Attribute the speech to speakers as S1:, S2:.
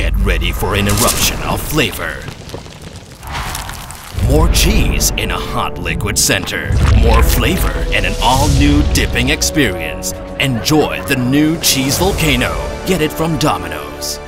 S1: Get ready for an eruption of flavor. More cheese in a hot liquid center. More flavor and an all-new dipping experience. Enjoy the new cheese volcano. Get it from Domino's.